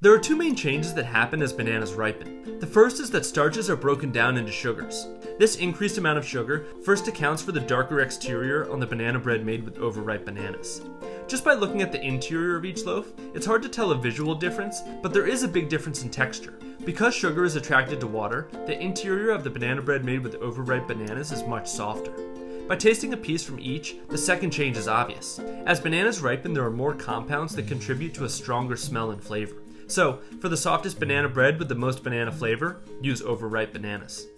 There are two main changes that happen as bananas ripen. The first is that starches are broken down into sugars. This increased amount of sugar first accounts for the darker exterior on the banana bread made with overripe bananas. Just by looking at the interior of each loaf, it's hard to tell a visual difference, but there is a big difference in texture. Because sugar is attracted to water, the interior of the banana bread made with overripe bananas is much softer. By tasting a piece from each, the second change is obvious. As bananas ripen, there are more compounds that contribute to a stronger smell and flavor. So, for the softest banana bread with the most banana flavor, use overripe bananas.